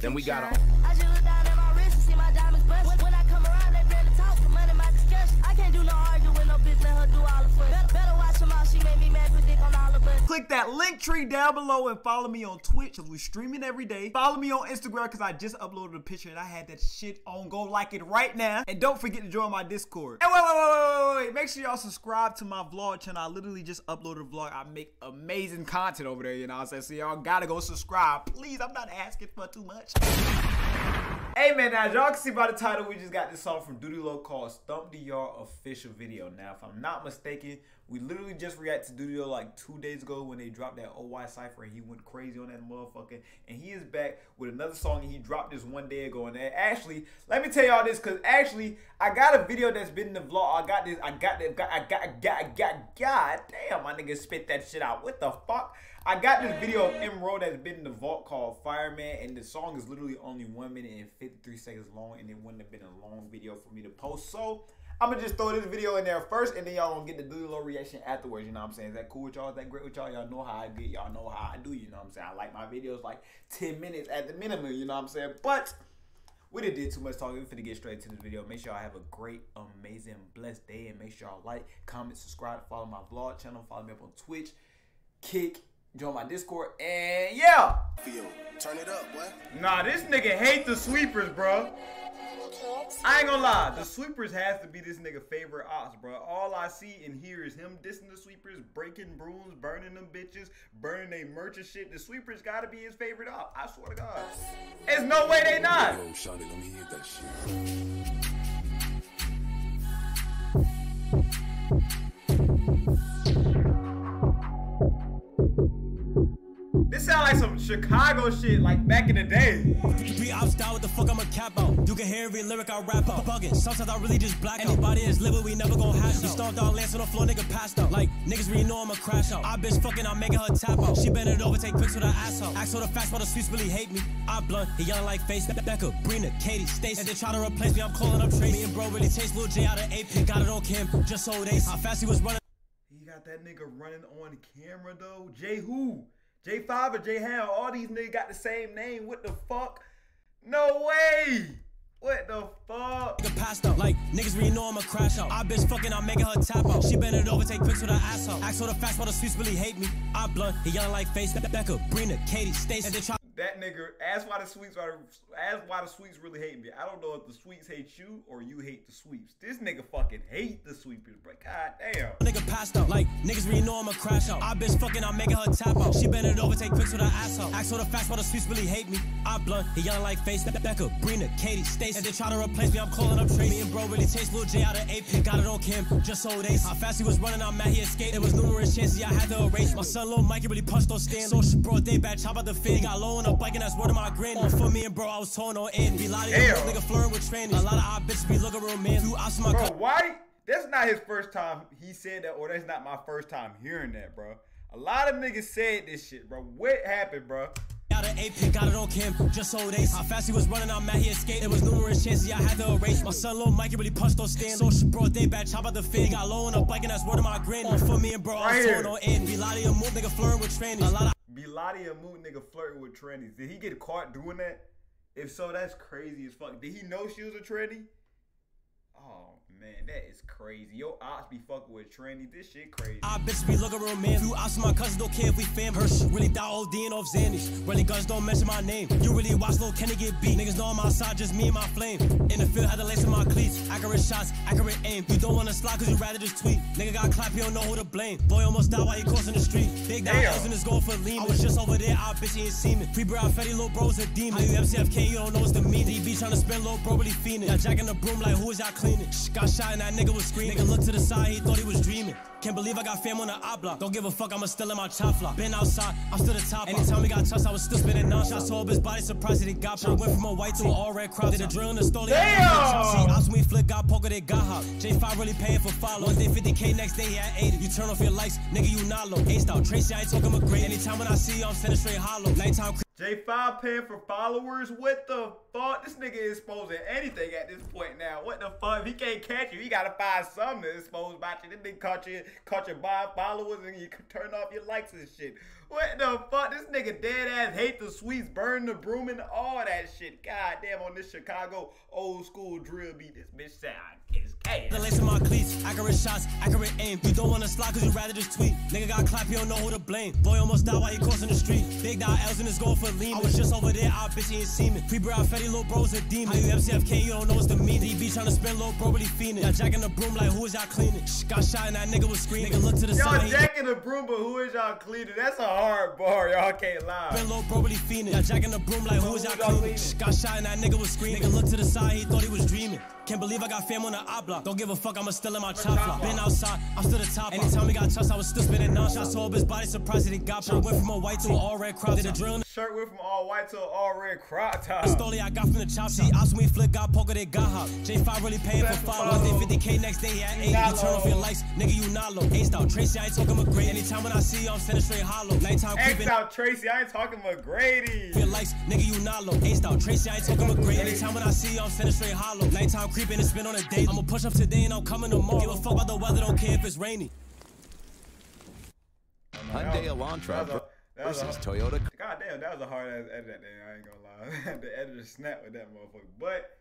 Then we got a. Click that link tree down below and follow me on Twitch. We're streaming every day. Follow me on Instagram because I just uploaded a picture and I had that shit on. Go like it right now. And don't forget to join my Discord. And wait, wait, wait, wait, wait. Make sure y'all subscribe to my vlog channel. I literally just uploaded a vlog. I make amazing content over there, you know what I'm saying? So y'all gotta go subscribe. Please, I'm not asking for too much. Hey man, now y'all can see by the title, we just got this song from Dudeylo called Stomp Yard official video. Now, if I'm not mistaken, we literally just reacted to Low like two days ago when they dropped that OY Cypher and he went crazy on that motherfucker. And he is back with another song and he dropped this one day ago. And actually, let me tell y'all this, cause actually, I got a video that's been in the vlog. I got this, I got this, I got, I got, I got, God damn, my nigga spit that shit out. What the fuck? I got this video of M Row that's been in the vault called Fireman, and the song is literally only one minute and 53 seconds long, and it wouldn't have been a long video for me to post. So I'm gonna just throw this video in there first, and then y'all gonna get the Dudeylo reaction afterwards. You know what I'm saying? Is that cool with y'all? Is that great with y'all? Y'all know how I get. Y'all know how I do. You know what I'm saying? I like my videos like 10 minutes at the minimum. You know what I'm saying? But we didn't did too much talking. We're finna get straight to this video. Make sure y'all have a great, amazing, blessed day, and make sure y'all like, comment, subscribe, follow my vlog channel, follow me up on Twitch, Kick, join my Discord, and yeah. Turn it up, boy. Nah, this nigga hate the sweepers, bro. I ain't gonna lie, the sweepers has to be this nigga favorite ops, bro. All I see and hear is him dissing the sweepers, breaking brooms, burning them bitches, burning they merch and shit. The sweepers gotta be his favorite op. I swear to God. There's no way they not. This Chicago shit, like back in the day. Three ops style, what the fuck I'm a cap out. You can hear every lyric I rap out. Bugging, sometimes I really just black out. Anybody is living, we never gon' hash out. We stomped out, lance on the floor, nigga passed out. Like, niggas really know I'ma crash out. I bitch fucking, I'm making her tap out. She bend it over, take pics with her ass out. Ask for the facts, but the sweets really hate me. I blunt, he yelling like face. Becca, Brina, Katie, Stacy. And they try to replace me, I'm calling up Tracy. Me and bro really chase Lil J out of AP. Got it on Kim, just so they. How fast he was running. He got that nigga running on camera though. Jay who? J5 or J Ham, all these niggas got the same name. What the fuck? No way! What the fuck? Passed out. Like, niggas really know I'ma crash out. I bitch fucking, I'm making her tap out. She bend it over, take pics with her ass out. Ask for the facts, but the sweets really hate me. I blunt, he yelling like face. Becca, Brina, Katie, Stacy. And they try that nigga, ask why the sweets are, ask why the sweets really hate me. I don't know if the sweets hate you or you hate the sweeps. This nigga fucking hate the sweepers, bro. God damn. Nigga passed out. Like, niggas really know I'ma crash out. I bitch fucking, I'm making her tap out. She bend it over, take pics with her ass out. Ask for the facts, why the sweets really hate me. I blunt, he yelling like face. Becca, Brina, Katie, Stacy. And they try to replace me, I'm calling up Tracy. Me and bro really chased Lil J out of AP. Got it on Kim, just so they. How fast he was running, I'm mad he escaped. There was numerous chances, I had to erase. My son, Lil Mikey, really punched those stands. So bro, they bad, chop out the fin. Got low on a bike, and that's word of my granny. On for me and bro, I was torn on end. Be lying, nigga flirting with training. A lot of our bitches be looking real man. Through ops my bro, why? That's not his first time he said that, or that's not my first time hearing that, bro. A lot of niggas said this shit, bro. What happened, bro? Got an AP, got it on Kim, just so they. How fast he was running, I'm mad he escaped. There was numerous chances, I had to erase. My son, Lil Mikey, really punched those stands. So bro, they bad, chop out the fin. Got low on a bike, and that's word of my granny. For me and bro, I was torn on end. Be a move, nigga flirting with training. A lot of. Bilotti a mood nigga flirting with trannies. Did he get caught doing that? If so, that's crazy as fuck. Did he know she was a tranny? Oh man, that is crazy. Yo, ops be fucking with tranny. This shit crazy. I bitch be looking real man. You ops my cousins don't care if we fam. Hirsch really die ODing off Xannies. Really guns don't mention my name. You really watch little Kenny get beat. Niggas know I'm outside, just me and my flame. In the field, had to lace in my cleats. Accurate shots, accurate aim. You don't wanna slide cause you rather just tweet. Nigga got clap, he don't know who to blame. Boy almost died while he crossing the street. Big down in his goal for lean. I was just over there, I bitch he ain't seeming. Free bro, Fetty, little bro's a demon. How you MCFK, you don't know what's the meaning. DB trying to spend little bro, really fiending. Got Jack in the broom like who is y'all cleaning? Got shot and that nigga was screaming. Nigga looked to the side, he thought he was dreaming. Can't believe I got fam on the op block. Don't give a fuck, I'ma still in my chop flop. Been outside, I'm still the top. Anytime we got touched, I was still spinning non shots. Told his body surprised that he got shot. Went from a white to an all red crowd. Did a drill in the stole. Damn! Ops when we flip, got poker, they got hot. J5 really paying for follow. One day 50k, next day he had 80. You turn off your lights, nigga, you not low. Aced out, Tracy, I ain't talking McGrady. Anytime when I see you, I'm sending straight hollow. Nighttime. J5 paying for followers? What the fuck? This nigga is exposing anything at this point now. What the fuck? If he can't catch you, he gotta find something to expose about you. This nigga caught you, caught you buying followers and you turn off your likes and shit. What the fuck? This nigga dead ass hate the sweets, burn the broom and all that shit. God damn, on this Chicago old school drill beat, this bitch sound ass. lace of my cleats, accurate shots, accurate aim. You don't wanna slide cause you rather just tweet. Nigga got clap, you don't know who to blame. Boy almost died while he crossing the street. Big dot L's in his goal for lean. I was just over there, I bitch ain't seeming. Pre brow fatty, little bro's a demon. How you MCFK, you don't know what's the meaning. DB tryna spin, little bro really fiending. Y'all jacking the broom like who is y'all cleaning? Shh, got shot and that nigga was screaming. Nigga look to the Y'all side, he jacking the broom, but who is y'all cleaning? That's a hard bar. Y'all can't lie. Been low, bro, really fiending. Y'all jacking the broom like who is y'all cleaning? Shh, Got shot and that nigga was screaming. Nigga look to the side, he thought he was dreaming. Can't believe I got fam on the op block. Don't give a fuck, I'ma still in my chop block. Been outside, I'm still the top. Anytime we got touched, I was still spinning non shots. So up his body, surprised that he got shot. Went from a white to an all red crowd. Did a drill Shirt went from all white to all red crop top. Stoley I got from the chop See, I swing flick, got poker, they got hop. J5 really paying for Back for follow. follow. One day 50k next day, yeah, 8. Not You turn off your lights, nigga, you not low. Aced out, Tracy, I ain't talking McGrady. Anytime when I see you, I'm sending straight hollow. Nighttime creeping. out Tracy. I ain't talking McGrady. Your lights, nigga, you not low. Aced out, Tracy, I ain't talking McGrady. Anytime when I see you, I'm sending straight hollow. Nighttime creeping, it's been on a date. I'ma push up today and I'm coming tomorrow. Give a fuck about the weather, don't care if it's rainy. Hyundai Elantra That a- that was versus Toyota God damn, that was a hard ass edit that day. I ain't gonna lie. the editor snapped with that motherfucker. But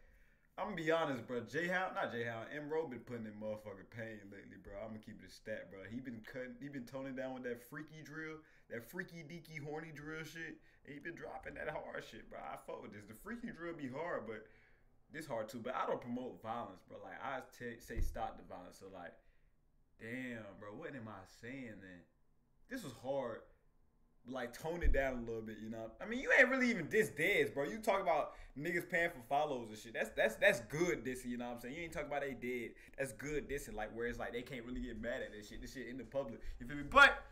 I'm gonna be honest, bro. J Hound, not J Hound, M Row been putting in motherfucking pain lately, bro. I'm gonna keep it a stat, bro. He been cutting, he been toning down with that freaky drill, that freaky deaky horny drill shit. And he been dropping that hard shit, bro. I fuck with this. The freaky drill be hard, but this hard too. But I don't promote violence, bro. Like I t- say stop the violence. So like, damn, bro. What am I saying then? This was hard like tone it down a little bit, you know. I mean, you ain't really even diss dead, bro. You talk about niggas paying for follows and shit. That's that's that's good dissing, you know what I'm saying? You ain't talking about they dead. That's good dissing, like where it's like they can't really get mad at this shit. This shit in the public. You feel me? But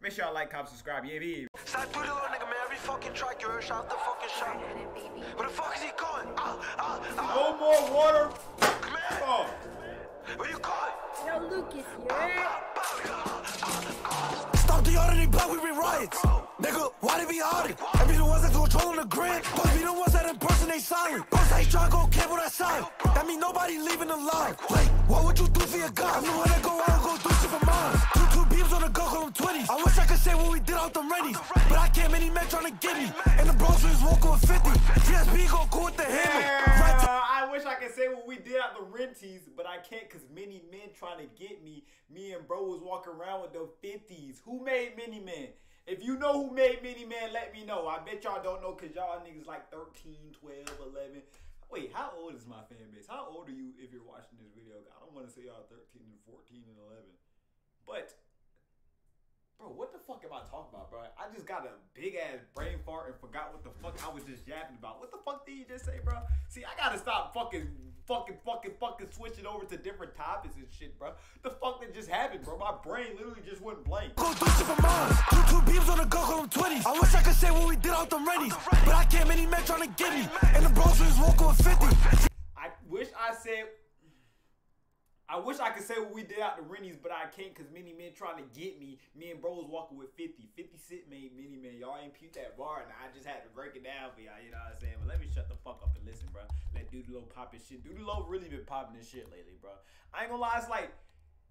make sure y'all like, comment, subscribe. Yeah, yeah. Stop little nigga, man. Every fucking track you heard, shout the fucking shot. Where the fuck is he going? Ah, ah, ah. No more water. Come here. Oh, Where you going? Yo, Lucas, you heard? Stop the ordinary but we been riots. Nigga, why they be hiding? And be the ones that controlling the grid. Boys be the ones that impersonate silent. Boys ain't trying to go camp on that sign. That mean nobody leaving alive. Like, what would you do for your God? I'm the one that go out and go do shit for mine. Two, two beams on the go, call them 20s. I wish I could say what we did out them readies. But I can't, many men to get me. And the bros was walking with 50. GSB go cool with the hammer. Right. I wish I could say what we did at the renties, but I can't because many men trying to get me. Me and bro was walking around with the 50s. Who made Many Men? If you know who made Many Men, let me know. I bet y'all don't know because y'all niggas like 13, 12, 11. Wait, how old is my fan base? How old are you if you're watching this video? I don't want to say y'all 13 and 14 and 11. But Bro, what the fuck am I talking about, bro? I just got a big ass brain fart and forgot what the fuck I was just yapping about. What the fuck did you just say, bro? See, I gotta stop fucking, fucking, fucking, fucking switching over to different topics and shit, bro. The fuck that just happened, bro? My brain literally just went blank. Go do shit for mine. Two, two beams on the go, them 20s. I wish I could say what we did out them readies. But I can't, many men trying to get me. And the bros was walking with 50. I wish I said. I wish I could say what we did out the Rennies, but I can't because many men trying to get me. Me and bros walking with 50. 50 Cent made many men. Y'all ain't that bar, and I just had to break it down for y'all. You know what I'm saying? But let me shut the fuck up and listen, bro. Let Dudeylo pop his shit. Dudeylo really been popping his shit lately, bro. I ain't gonna lie, it's like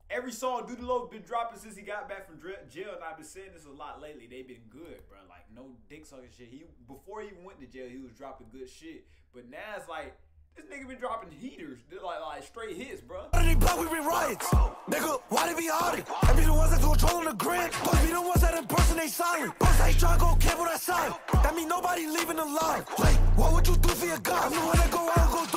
every song Dudeylo been dropping since he got back from jail, and I've been saying this a lot lately. They been good, bro. Like no dick sucking shit. He before he even went to jail, he was dropping good shit. But now it's like this nigga been dropping heaters, like like straight hits, bro. Under the block, we been riots. Nigga, why they be hiding? And be the ones that controlling the grid. Boys be the ones that impersonate silent. Boys ain't trying to go camp on that side. That mean nobody leaving alive. Like, what would you do for your God? I'm the one that go out go do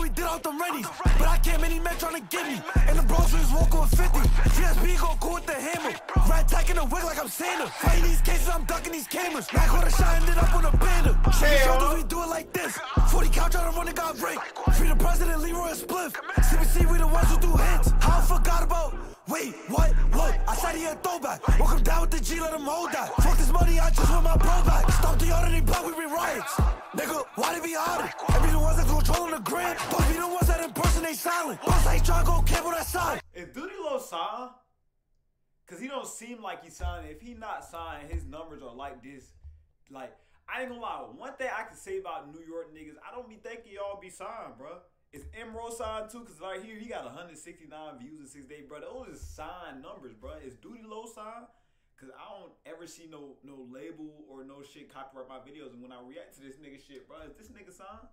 we did out them readies. But I can't, many men trying to get me. And the bros was walking with 50. GSB go cool with the hammer. Rat tack in the wig like I'm Santa. Fighting these cases, I'm ducking these cameras. Mac on a shot, ended up on a banner. Shoulders, we do it like this. 40 couch on the run, it got raped. Free the president, Leroy and Spliff. CBC, we the ones who do hits. How I forgot about. Wait, what? Look, I said he a throwback. Walk him down with the G, let him hold that. Fuck this money, I just want my bro back. Stop the ordinary block, we been riots. Nigga, why they be hiding? And be the ones that controlling the grid. Boys be the ones that impersonate silent. Boys ain't trying to go on that sign. Is Dudeylo Saw? Cause he don't seem like he signed. If he not signed, his numbers are like this. Like I ain't gonna lie. One thing I can say about New York niggas, I don't be thinking y'all be signed, bro. Is M Row signed too? Cause right here he got 169 views in six days, bro. Those is signed numbers, bro. Is Dudeylo signed? Cause I don't ever see no no label or no shit copyright my videos. And when I react to this nigga shit, bro, is this nigga song?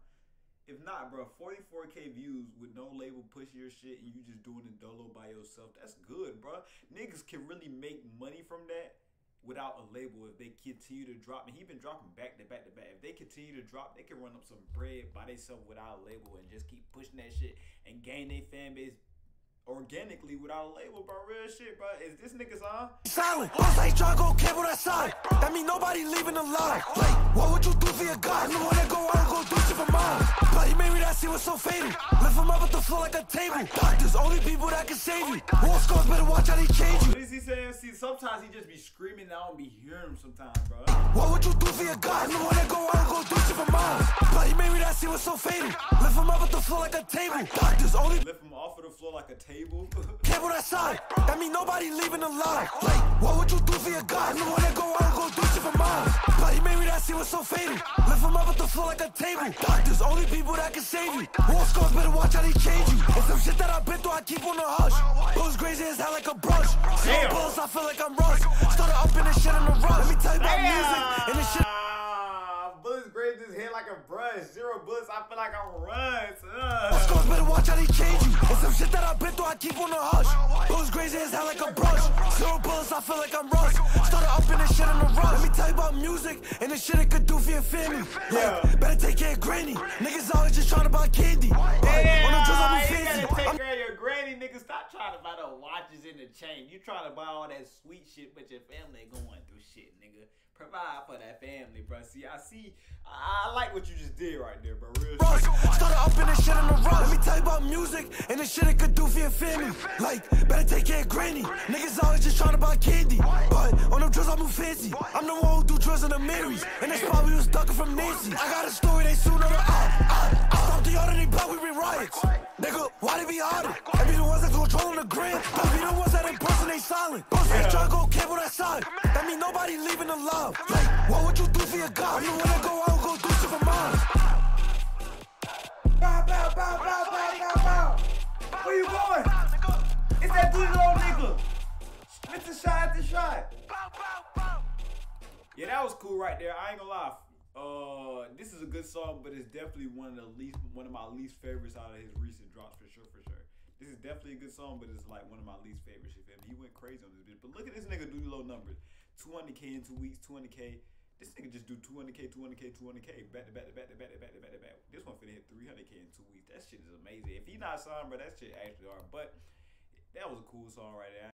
If not, bro, 44k views with no label pushing your shit and you just doing it dolo by yourself, that's good, bro. Niggas can really make money from that without a label if they continue to drop. And he been dropping back to back to back. If they continue to drop, they can run up some bread by themselves without a label and just keep pushing that shit and gain their fan base organically without a label, bro. Real shit, bro. Is this niggas on? Silent, boss ain't tryna go cable that side. Mean nobody leaving alive. Like, what would you do for your God? You wanna go out and go do shit for mine. But he made me that shit was so fatal. Lift him up at the floor like a table. Doctors, only people that can save you. War scars better watch how they change you. What is he saying? See, sometimes he just be screaming. I don't be hearing him sometimes, bro. What would you do for your God? You wanna go out and go do shit for mine. But he made me that shit was so fatal. Lift him up at the floor like a table. Doctors, only Lift him off of the floor like a table. cable that side. That mean nobody leaving alive. Like, what would you do for your God? You wanna go out and go do shit for mine. But he made me that shit was so fatal. Lift him up at the floor like a table. Doctors, only people that can save you. War scars better watch how they change you. And some shit that I've been through, I keep on the hush. Those crazy as hell like a brush. Slow Damn. pulse, I feel like I'm rushed. Started up in this shit in a rush. Let me tell you about music and this shit. Ah, bullets graze his head like a brush. Zero bullets, I feel like I'm runs. Scars better watch how they change you. And some shit that I've been through, I keep on the hush. Those crazy as hell like a brush. Zero bullets, I feel like I'm rushed. Started up in this shit in a rush. Let me tell you about music and the shit it could do for your family. Yeah. Like, better take care of granny. Niggas always just trying to buy candy. Like, on them drugs, I'll be fancy. I'm of your granny, nigga. Stop trying to buy the watches in the chain. You trying to buy all that sweet shit, but your family going through shit, nigga. Provide for that family, bro. See, I see, I, I like what you just did right there, bro. Real rush. shit. Started up in this shit in the rush. Let me tell you about music and the shit it could do for your family. Like, better take care of granny. Niggas always just trying to buy candy. But on them drugs, I move fancy. I'm the one who do drugs in the Marys. And that's we was ducking from Nancy. I got a story, they soon know the ah, ah, ah. Stop the order, they block, we riots. Nigga, why be harder? And be the ones that controlling the grid. But be the ones that impersonate silent. Boss ain't trying to go cable that side. That mean nobody leaving alive. Like, what would you do for your God? You wanna go out and go do shit for mine. Bow, bow, bow, bow, bow, bow, bow. Where you going? It's that dude old nigga. It's a shot at the shot. Yeah, that was cool right there. I ain't gonna lie. This is a good song, but it's definitely one of the least, one of my least favorites out of his recent drops for sure, for sure. This is definitely a good song, but it's like one of my least favorites. Me? He went crazy on this bitch. But look at this nigga Dudeylo numbers. 200k in two weeks, 200k. This nigga just do 200k, 200k, 200k, back to back to back to back to back to back to back. This one finna hit 300k in two weeks. That shit is amazing. If he not signed, bro, that shit actually hard. But that was a cool song right there.